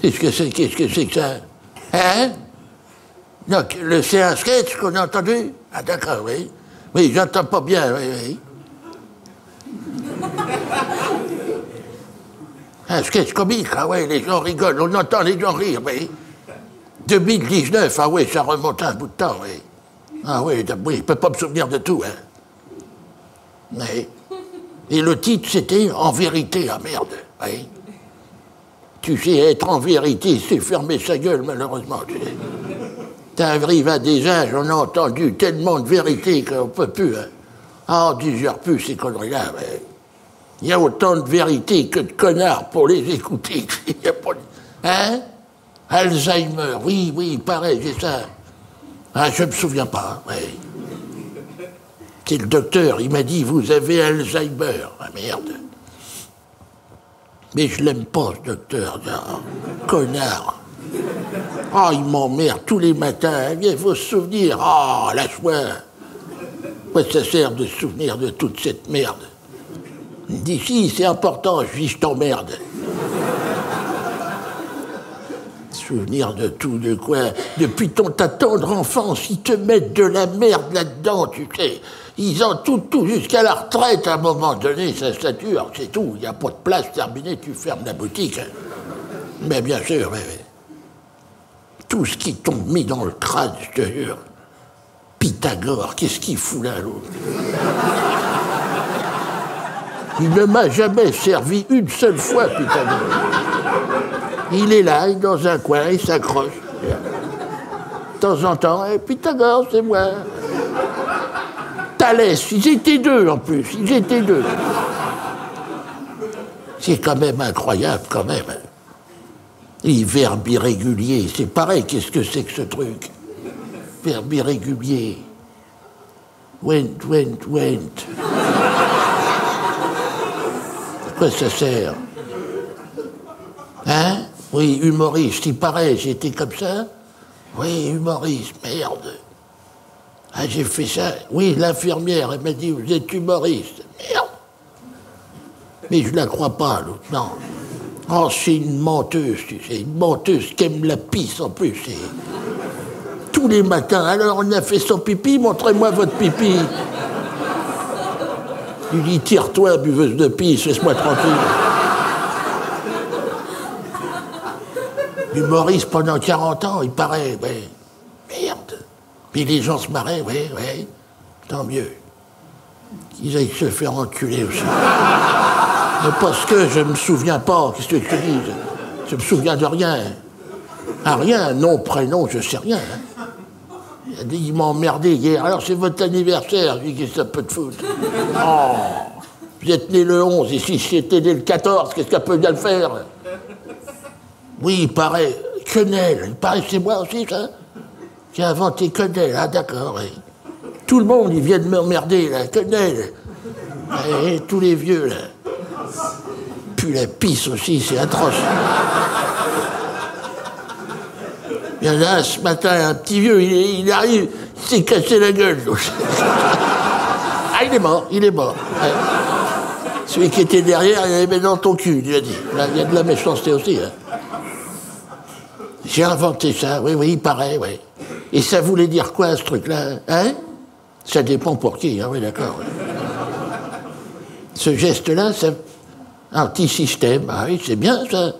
Qu'est-ce que c'est Qu'est-ce que c'est que ça? Hein? C'est un sketch qu'on a entendu? Ah d'accord, oui. Oui, j'entends pas bien, oui, oui. Un sketch comique, ah oui, les gens rigolent, on entend les gens rire, oui. 2019, ah oui, ça remonte un bout de temps, oui. Ah oui, oui, je peux pas me souvenir de tout, hein. Oui. Et le titre, c'était En vérité, ah merde, oui. Tu sais, être en vérité, c'est fermer sa gueule, malheureusement. Tu sais. À des âges, on a entendu tellement de vérités qu'on peut plus. Hein. Ah, on digère plus ces conneries-là. Il y a autant de vérités que de connards pour les écouter. Hein? Alzheimer, oui, oui, pareil, c'est ça. Ah, je me souviens pas, oui. C'est le docteur, il m'a dit, vous avez Alzheimer. Ah merde. Mais je l'aime pas, ce docteur. Connard. Ah, il m'emmerde tous les matins. Il faut se souvenir. Ah, lâche-moi. Quoi ça sert de se souvenir de toute cette merde D'ici, c'est important. Je dis, je t'emmerde. Souvenir de tout, de quoi Depuis ton ta tendre enfance, ils te mettent de la merde là-dedans, tu sais. Ils ont tout, tout jusqu'à la retraite à un moment donné, ça, dure, c'est tout. Il n'y a pas de place, terminé, tu fermes la boutique. Mais bien sûr, oui. Tout ce qui tombe mis dans le crâne, je te jure. Pythagore, qu'est-ce qu'il fout là, l'autre? Il ne m'a jamais servi une seule fois, Pythagore. Il est là, il est dans un coin, il s'accroche. De temps en temps, Eh, Pythagore, c'est moi. Thalès, ils étaient deux en plus, ils étaient deux. C'est quand même incroyable, quand même. Les verbes irréguliers, c'est pareil, qu'est-ce que c'est que ce truc? Verbe irrégulier. Went, went, went. À quoi ça sert? Hein? Oui, humoriste, il paraît, j'étais comme ça Oui, humoriste, merde. Ah, j'ai fait ça. Oui, l'infirmière, elle m'a dit, vous êtes humoriste. Merde. Mais je la crois pas, l'autre, non. Oh, c'est une menteuse, tu sais, une menteuse qui aime la pisse en plus. Tous les matins, alors on a fait son pipi, montrez-moi votre pipi. Il dit, tire-toi, buveuse de pisse, laisse-moi tranquille. Humoriste pendant 40 ans, il paraît, ouais. Merde. Puis les gens se marraient, ouais, ouais. Tant mieux. Qu'ils aillent se faire enculer aussi. Mais parce que je me souviens pas, qu'est-ce que je te dis je, me souviens de rien. Ah, rien, nom, prénom, je sais rien. hein. Il a dit, il m'a emmerdé hier. Alors c'est votre anniversaire. Je dis, qu'est-ce que ça peut te foutre? Oh, vous êtes né le 11, et si j'étais né le 14, qu'est-ce qu'elle peut bien le faire? Oui, il paraît. Quenelle, il paraît que c'est moi aussi, ça Qui a inventé Quenelle. Ah, d'accord, oui. Tout le monde, ils viennent m'emmerder, là. Quenelle. Et tous les vieux, là. Puis la pisse aussi, c'est atroce. Il y en a ce matin, un petit vieux, il, il arrive, il s'est cassé la gueule. ah, il est mort, il est mort. Celui qui était derrière, il avait mis dans ton cul, il a dit. Il y a de la méchanceté aussi. hein. J'ai inventé ça, oui, oui, il paraît, oui. Et ça voulait dire quoi, ce truc-là Hein? Ça dépend pour qui, hein, oui, d'accord. oui. Ce geste-là, c'est anti-système, ah oui, c'est bien ça.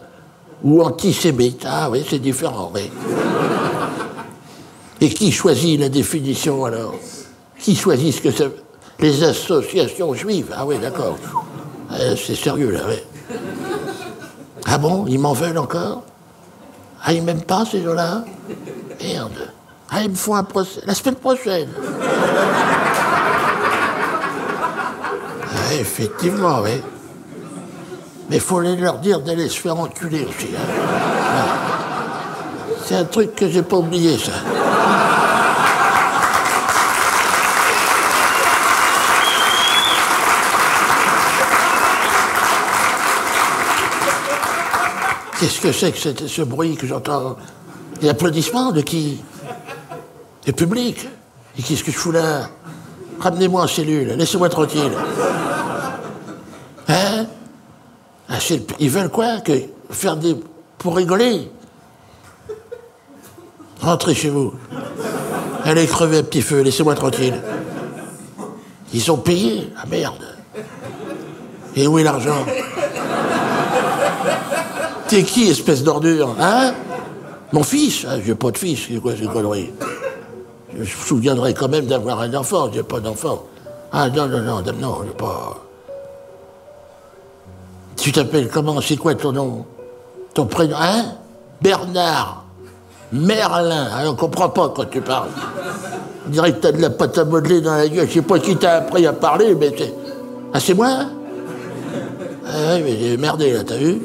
Ou antisémite, ah oui, c'est différent, oui. Et qui choisit la définition alors? Qui choisit ce que ça. Les associations juives, ah oui, d'accord. Euh, c'est sérieux là, oui. Ah bon, ils m'en veulent encore? Ah, ils m'aiment pas ces gens-là Merde. Ah, ils me font un procès. La semaine prochaine. Ah, effectivement, oui. Mais il faut aller leur dire d'aller se faire enculer aussi. hein. C'est un truc que j'ai pas oublié, ça. Qu'est-ce que c'est que ce, bruit que j'entends? Les applaudissements de qui? Du public. Et qu'est-ce que je fous là? Ramenez-moi en cellule, laissez-moi tranquille. Hein? Ah, Ils veulent quoi? Que Faire des pour rigoler? Rentrez chez vous. Allez crever un petit feu, laissez-moi tranquille. Ils ont payé Ah merde. Et où est l'argent? T'es qui, espèce d'ordure Hein? Mon fils ah, J'ai pas de fils, c'est quoi ces conneries? Je me souviendrai quand même d'avoir un enfant, j'ai pas d'enfant. Ah non, non, non, non, j'ai pas. Tu t'appelles comment? C'est quoi ton nom? Ton prénom Hein? Bernard. Merlin. Ah, on comprend pas quand tu parles. On dirait que t'as de la pâte à modeler dans la gueule. Je sais pas qui t'a appris à parler, mais c'est. Ah, c'est moi Ah oui, mais j'ai merdé là, t'as vu?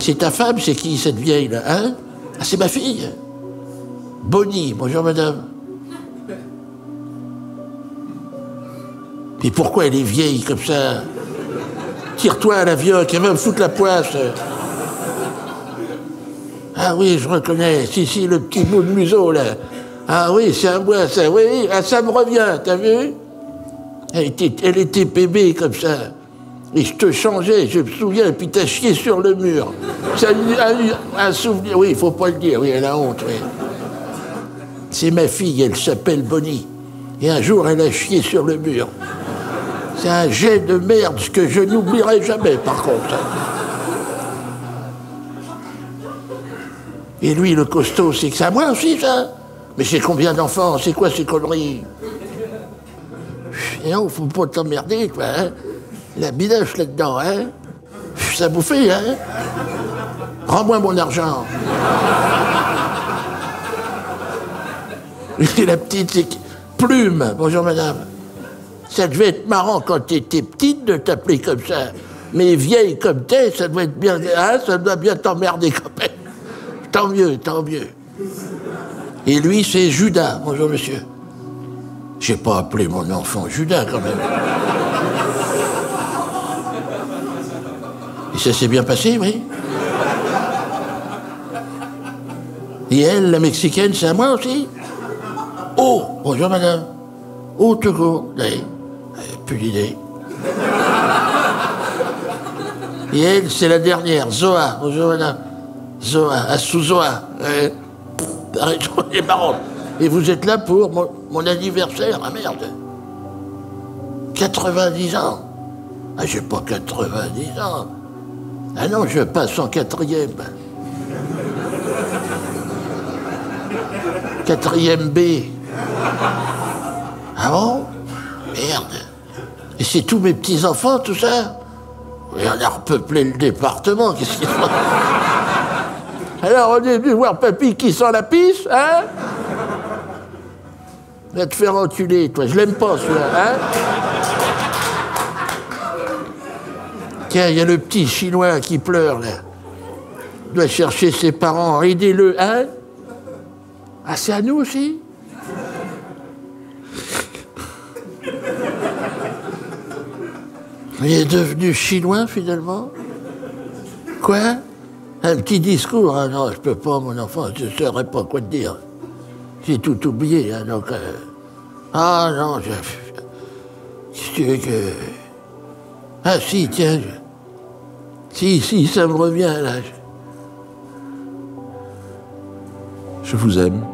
C'est ta femme, c'est qui cette vieille là Hein? Ah, c'est ma fille. Bonnie, bonjour madame. Mais pourquoi elle est vieille comme ça? Tire-toi à l'avion, qui va me foutre la poisse. Ah oui, je reconnais. Si, si, le petit bout de museau, là. Ah oui, c'est un bois, ça. Oui, ah, ça me revient, t'as vu? Elle était, elle était bébé comme ça. Et je te changeais, je me souviens, et puis t'as chié sur le mur. Eu un souvenir. Oui, il faut pas le dire, oui, elle a honte, oui. C'est ma fille, elle s'appelle Bonnie. Et un jour, elle a chié sur le mur. C'est un jet de merde, ce que je n'oublierai jamais, par contre. Et lui, le costaud, c'est que ça, moi aussi, ça. Mais c'est combien d'enfants? C'est quoi ces conneries? Non, faut pas t'emmerder, quoi. Hein La bidache là-dedans, hein? Ça bouffait, hein? Rends-moi mon argent. Et la petite plume. Bonjour, madame. Ça devait être marrant quand tu petite de t'appeler comme ça. Mais vieille comme t'es, ça doit être bien. Hein, ça doit bien t'emmerder quand même. Tant mieux, tant mieux. Et lui, c'est Judas. Bonjour, monsieur. J'ai pas appelé mon enfant Judas quand même. Ça s'est bien passé, oui. Et elle, la mexicaine, c'est à moi aussi Oh, bonjour madame. Oh, toujours. Oui plus d'idée. Et elle, c'est la dernière, Zoa. Bonjour madame. Zoa, à Sous-Zoa. marrant. Et vous êtes là pour mon, anniversaire, ah merde. 90 ans. Ah, j'ai pas 90 ans. Ah non, je passe en quatrième. Quatrième B. Ah bon? Merde. Et c'est tous mes petits-enfants, tout ça? On a repeuplé le département, qu'est-ce qu'il faut? Alors on est venu voir papy qui sent la pisse, hein? Va te faire enculer, toi, je l'aime pas, celui-là, hein? Tiens, il y a le petit chinois qui pleure, là. Il doit chercher ses parents, aidez-le, hein? Ah, c'est à nous aussi? Il est devenu chinois finalement Quoi? Un petit discours Ah non, je peux pas, mon enfant, je ne saurais pas quoi te dire. J'ai tout oublié, hein, donc. Euh, ah non, je. Que tu veux que. Ah si, tiens. Si, si, ça me revient là. Je vous aime.